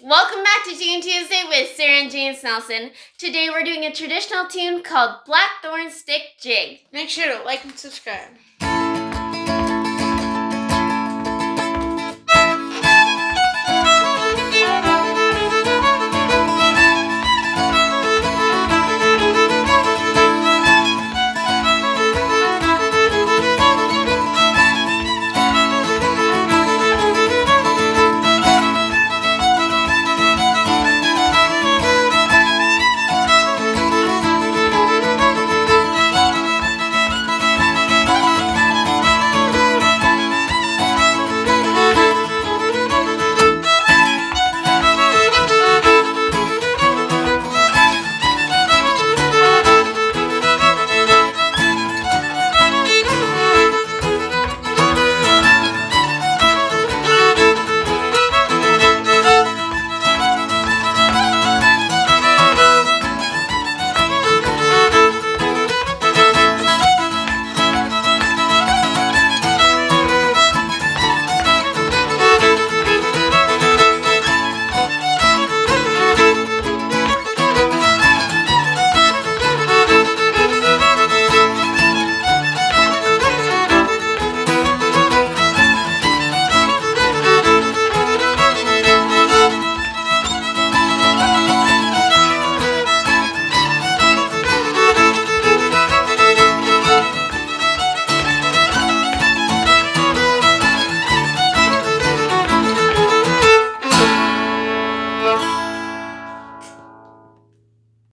Welcome back to Tune Tuesday with Sara and James Nelson. Today we're doing a traditional tune called Blackthorn Stick Jig. Make sure to like and subscribe.